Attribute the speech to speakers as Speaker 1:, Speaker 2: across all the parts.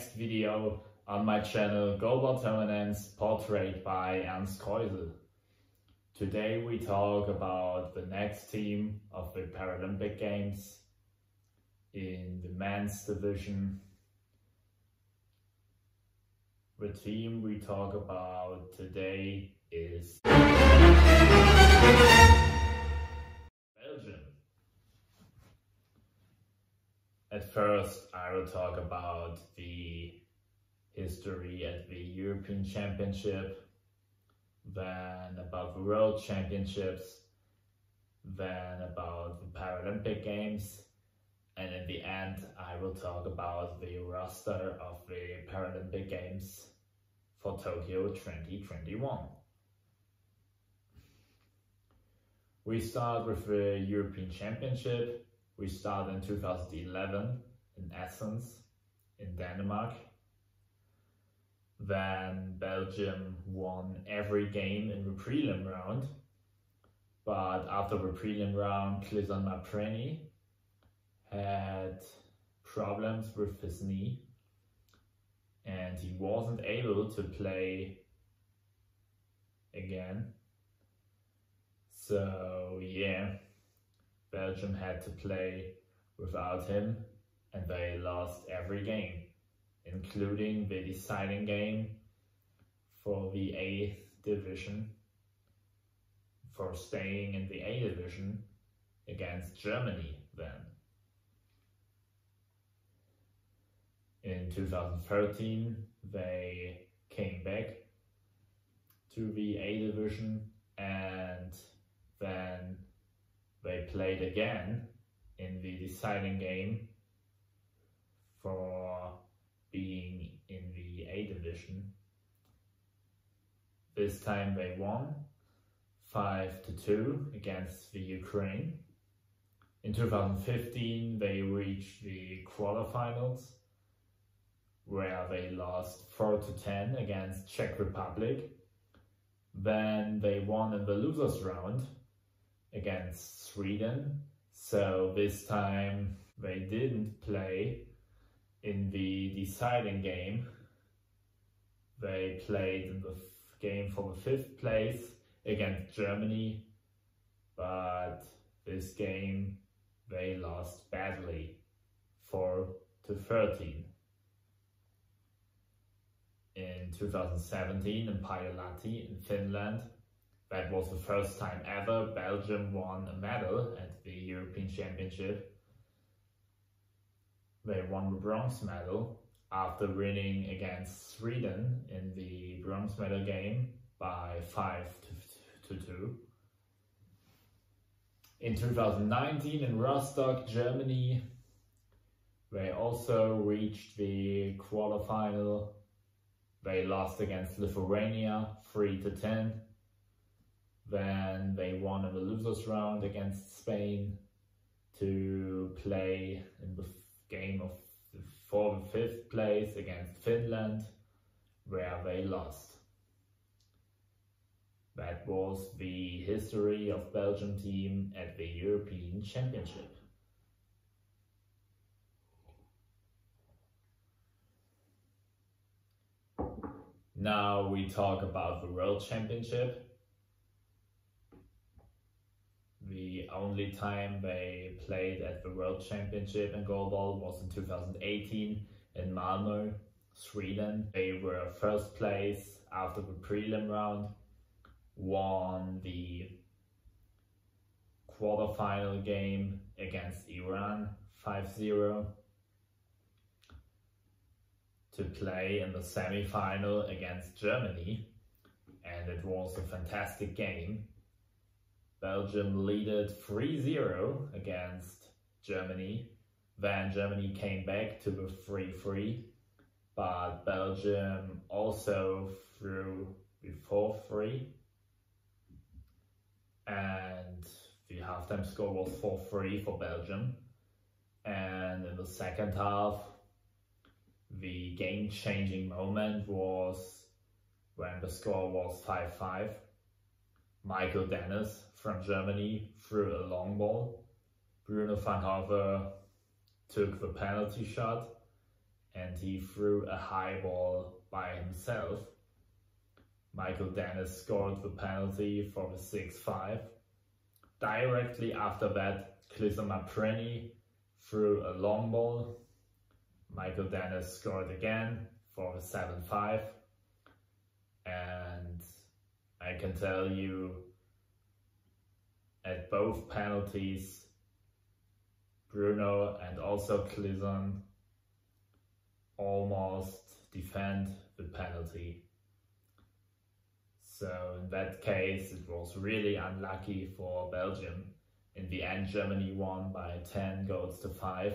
Speaker 1: next video on my channel Goalball Tournaments portrayed by Ernst Kroisl. Today we talk about the next team of the Paralympic Games in the men's division. The team we talk about today is Belgium. At first, I will talk about the history at the European Championship, then about the World Championships, then about the Paralympic Games, and in the end, I will talk about the roster of the Paralympic Games for Tokyo 2021. We start with the European Championship we started in 2011 in Assens in Denmark. Then Belgium won every game in the prelim round. But after the prelim round, Clisson Mapreny had problems with his knee and he wasn't able to play again. So yeah, Belgium had to play without him and they lost every game, including the deciding game for the A division, for staying in the A division against Germany then. In 2013, they came back to the A division and then they played again in the deciding game for being in the A division. This time they won 5 to 2 against the Ukraine. In 2015 they reached the quarterfinals where they lost 4 to 10 against Czech Republic. Then they won in the losers round against Sweden. So this time they didn't play in the deciding game. They played in the game for the fifth place against Germany, but this game they lost badly, 4 to 13. In 2017 in Pajulahti in Finland, that was the first time ever Belgium won a medal at the European Championship. They won the bronze medal after winning against Sweden in the bronze medal game by 5 to 2. In 2019 in Rostock, Germany, they also reached the quarterfinal. They lost against Lithuania 3 to 10. Then they won in the losers round against Spain to play in the game of the for the fifth place against Finland, where they lost. That was the history of Belgium team at the European Championship. Now we talk about the World Championship the only time they played at the World Championship in goalball was in 2018 in Malmö, Sweden. They were first place after the prelim round, won the quarterfinal game against Iran 5-0 to play in the semi-final against Germany and it was a fantastic game Belgium leaded 3-0 against Germany. Then Germany came back to the 3-3, but Belgium also threw the 4-3. And the halftime score was 4-3 for Belgium. And in the second half, the game-changing moment was when the score was 5-5. Michael Dennis from Germany threw a long ball. Bruno van Hove took the penalty shot and he threw a high ball by himself. Michael Dennis scored the penalty for the 6-5. Directly after that, Clisson Mapreni threw a long ball. Michael Dennis scored again for the 7-5. And can tell you at both penalties, Bruno and also Clisson almost defend the penalty. So in that case, it was really unlucky for Belgium. In the end, Germany won by 10 goals to 5.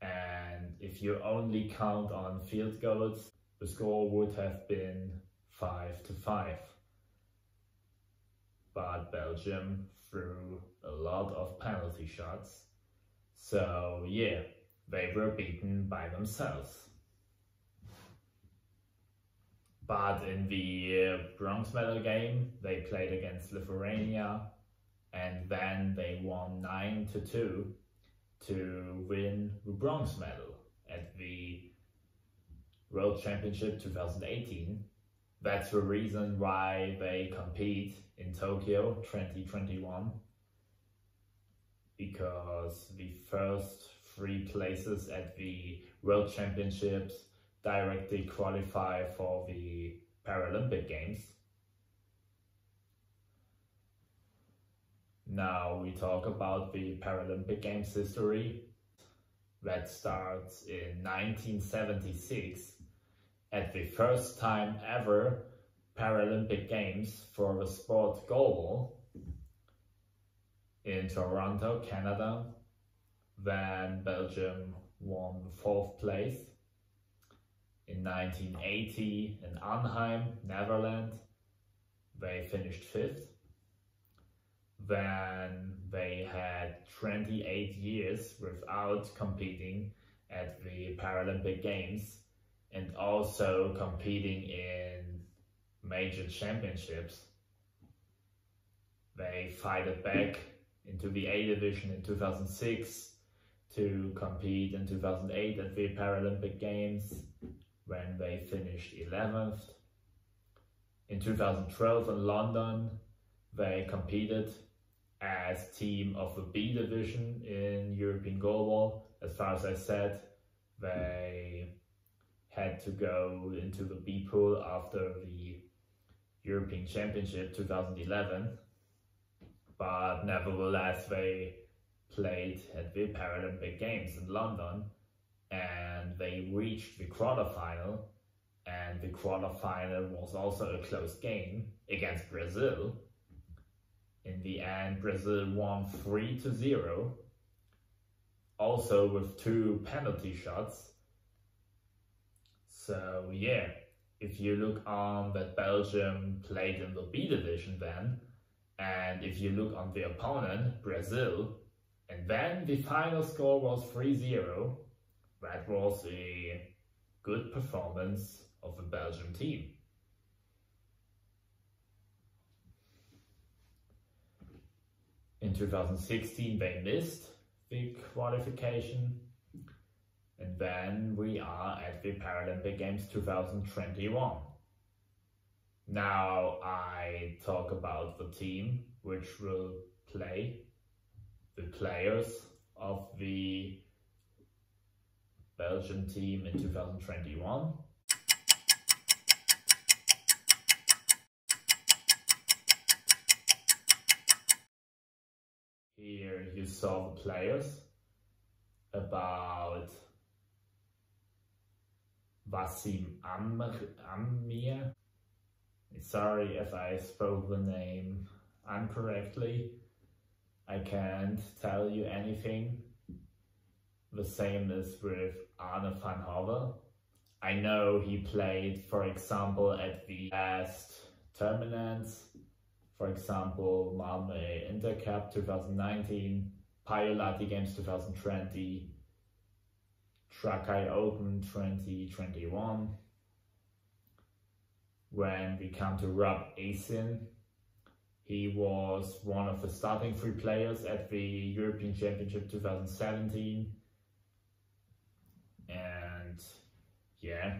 Speaker 1: And if you only count on field goals, the score would have been 5 to 5. But Belgium threw a lot of penalty shots. So yeah, they were beaten by themselves. But in the uh, bronze medal game, they played against Lithuania and then they won 9 to 2 to win the bronze medal at the World Championship 2018. That's the reason why they compete in Tokyo 2021 because the first three places at the World Championships directly qualify for the Paralympic Games. Now we talk about the Paralympic Games history. That starts in 1976 at the first time ever Paralympic Games for the sport goalball in Toronto, Canada. Then Belgium won fourth place. In 1980 in Arnhem, Netherlands, they finished fifth. Then they had 28 years without competing at the Paralympic Games and also competing in major championships. They fighted back into the A division in 2006 to compete in 2008 at the Paralympic Games when they finished 11th. In 2012 in London, they competed as team of the B division in European Goalball. As far as I said, they had to go into the B pool after the European Championship 2011. But nevertheless, they played at the Paralympic Games in London and they reached the quarterfinal and the quarterfinal was also a close game against Brazil. In the end, Brazil won 3 to 0, also with two penalty shots. So yeah, if you look on that Belgium played in the B division then, and if you look on the opponent, Brazil, and then the final score was 3-0, that was a good performance of the Belgium team. In 2016 they missed the qualification and then we are at the Paralympic Games 2021. Now I talk about the team which will play, the players of the Belgian team in 2021. Here you saw the players about Wasim Amir. Sorry if I spoke the name incorrectly. I can't tell you anything. The same as with Arne van Hove. I know he played, for example, at the last tournaments, for example, Malmö Intercup 2019, Pajulahti Games 2020, Trakai Open 2021. When we come to Rob Asin, He was one of the starting three players at the European Championship 2017. And yeah,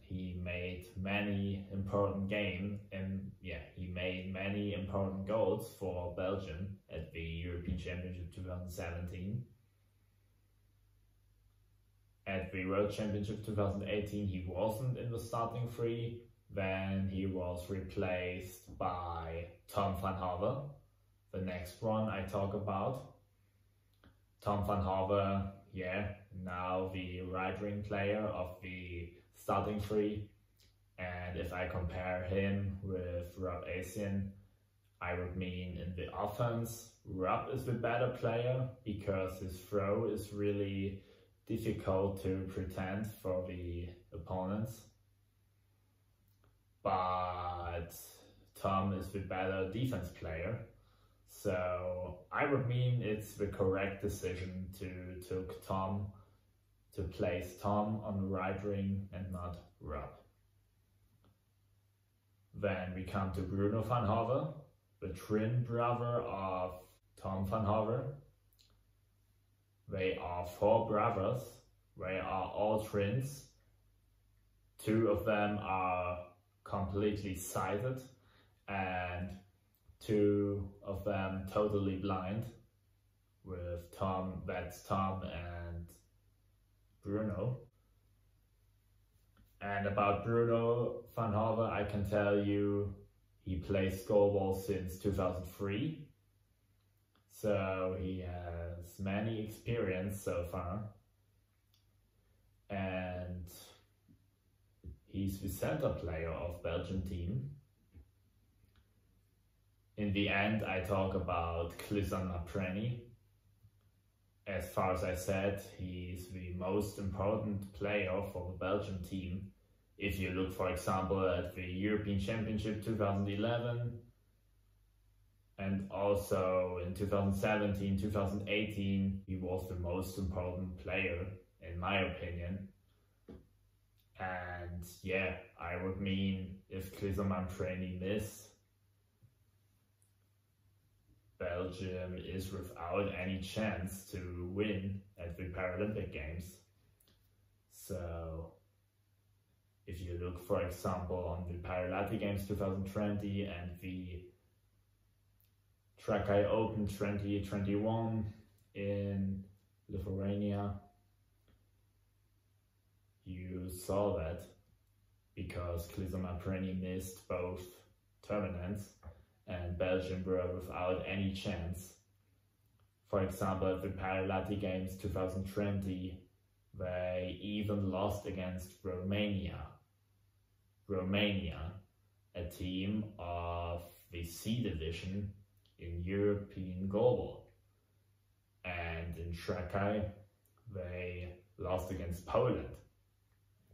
Speaker 1: he made many important game and yeah, he made many important goals for Belgium at the European Championship 2017. At the World Championship 2018, he wasn't in the starting three, then he was replaced by Tom van Hove, the next one I talk about. Tom van Hove, yeah, now the right wing player of the starting three. And if I compare him with Rob Essien, I would mean in the offense, Rob is the better player because his throw is really difficult to pretend for the opponents but Tom is the better defense player. So I would mean it's the correct decision to took Tom to place Tom on the right wing and not Rob. Then we come to Bruno van Hove, the twin brother of Tom van Hove. They are four brothers. They are all twins. Two of them are completely sighted and two of them totally blind with Tom, that's Tom and Bruno. And about Bruno van Hove, I can tell you he plays goalball since 2003. So he has many experience so far. And He's the center player of Belgian team. In the end, I talk about Clisson Mapreny. As far as I said, he's the most important player for the Belgian team. If you look, for example, at the European Championship 2011, and also in 2017, 2018, he was the most important player, in my opinion. And yeah, I would mean if Kliserman training this, Belgium is without any chance to win at the Paralympic Games. So if you look, for example, on the Paralympic Games 2020 and the Trakai Open 2021 in Lithuania, you saw that because Kliser missed both tournaments and Belgium were without any chance. For example, the Paralympic Games 2020, they even lost against Romania. Romania, a team of the C division in European goalball. And in Trakai, they lost against Poland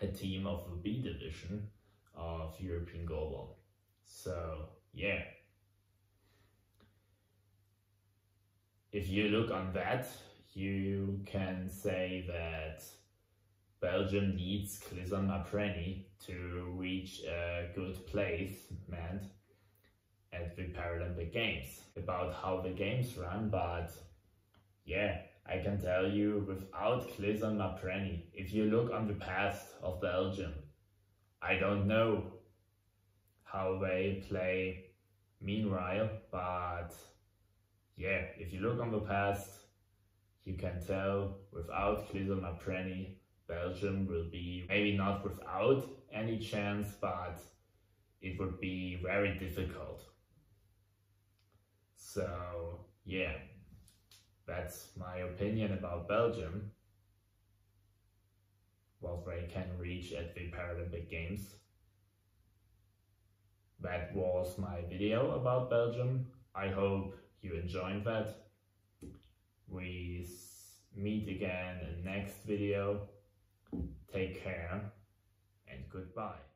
Speaker 1: a team of the B division of European goalball. So yeah. If you look on that, you can say that Belgium needs Clisson Mapreny to reach a good placement at the Paralympic Games. About how the games run, but yeah, I can tell you without Clisson Mapreny, if you look on the past of Belgium, I don't know how they play meanwhile, but yeah, if you look on the past, you can tell without Clisson Mapreny, Belgium will be maybe not without any chance, but it would be very difficult. So yeah. That's my opinion about Belgium. What they can reach at the Paralympic Games. That was my video about Belgium. I hope you enjoyed that. We meet again in next video. Take care and goodbye.